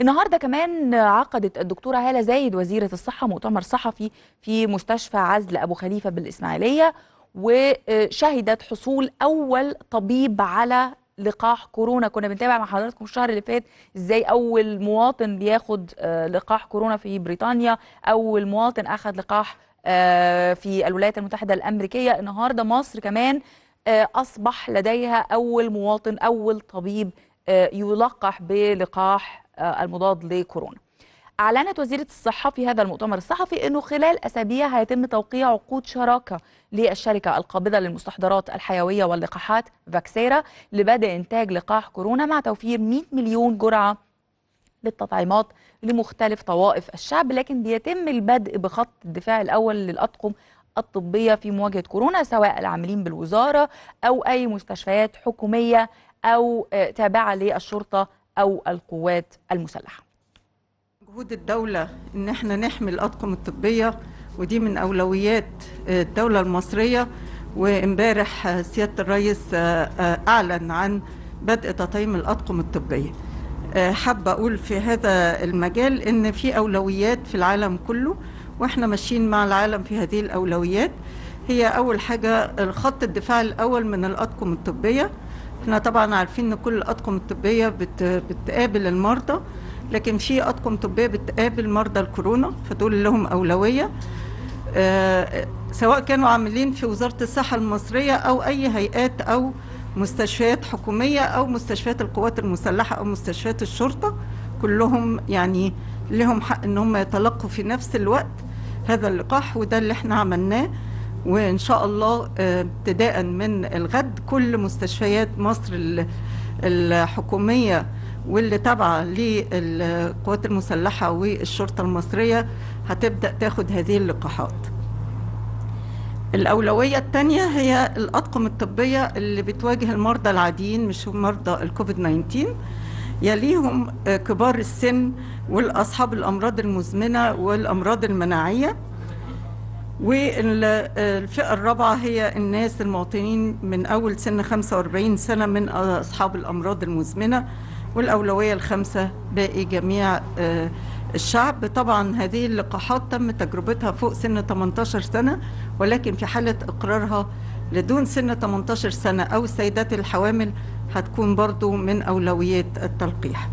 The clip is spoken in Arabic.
النهارده كمان عقدت الدكتوره هاله زايد وزيره الصحه مؤتمر صحفي في مستشفى عزل ابو خليفه بالاسماعيليه وشهدت حصول اول طبيب على لقاح كورونا. كنا بنتابع مع حضراتكم الشهر اللي فات إزاي اول مواطن بياخد آه، لقاح كورونا في بريطانيا اول مواطن اخذ لقاح آه، في الولايات المتحده الامريكيه. النهارده مصر كمان آه، اصبح لديها اول مواطن اول طبيب يلقح بلقاح المضاد لكورونا. أعلنت وزيرة الصحة في هذا المؤتمر الصحفي أنه خلال أسابيع هيتم توقيع عقود شراكة للشركة القابضة للمستحضرات الحيوية واللقاحات فاكسيرا لبدء إنتاج لقاح كورونا مع توفير 100 مليون جرعة للتطعيمات لمختلف طوائف الشعب لكن بيتم البدء بخط الدفاع الأول للأطقم الطبية في مواجهة كورونا سواء العاملين بالوزارة أو أي مستشفيات حكومية أو آه، تابعة للشرطة أو القوات المسلحة. جهود الدولة إن إحنا نحمي الأطقم الطبية ودي من أولويات آه، الدولة المصرية. وإمبارح آه، سيادة الرئيس آه، أعلن عن بدء تطعيم الأطقم الطبية. حابة أقول في هذا المجال إن في أولويات في العالم كله وإحنا ماشيين مع العالم في هذه الأولويات. هي أول حاجة خط الدفاع الأول من الأطقم الطبية. إحنا طبعا عارفين إن كل الاطقم الطبيه بت بتقابل المرضى لكن في أطقم طبية بتقابل مرضى الكورونا فدول لهم أولوية. آه، سواء كانوا عاملين في وزارة الصحة المصرية أو أي هيئات أو مستشفيات حكومية أو مستشفيات القوات المسلحة أو مستشفيات الشرطة كلهم يعني لهم حق ان هم يتلقوا في نفس الوقت هذا اللقاح وده اللي إحنا عملناه. وإن شاء الله آه، ابتداء من الغد. كل مستشفيات مصر ال- الحكومية واللي تابعة للقوات المسلحة والشرطة المصرية هتبدأ تاخد هذه اللقاحات. الأولوية الثانية هي الأطقم الطبية اللي بتواجه المرضى العاديين مش مرضى الكوفيد 19 يليهم آه، كبار السن والأصحاب الأمراض المزمنة والأمراض المناعية. والفئة الرابعة هي الناس المواطنين من أول سن 45 سنة من أصحاب الأمراض المزمنة والأولوية الخامسة باقي جميع آه، الشعب. طبعا هذه اللقاحات تم تجربتها فوق سن 18 سنة ولكن في حالة إقرارها لدون سن 18 سنة أو السيدات الحوامل هتكون برضو من أولويات التلقيح.